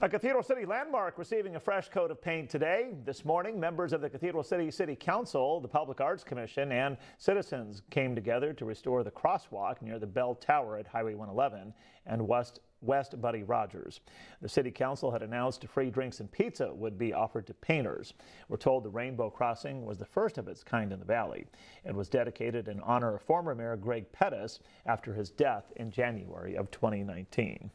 A Cathedral City landmark receiving a fresh coat of paint today. This morning, members of the Cathedral City City Council, the Public Arts Commission, and citizens came together to restore the crosswalk near the Bell Tower at Highway 111 and West West Buddy Rogers. The City Council had announced free drinks and pizza would be offered to painters. We're told the Rainbow Crossing was the first of its kind in the valley. It was dedicated in honor of former Mayor Greg Pettis after his death in January of 2019.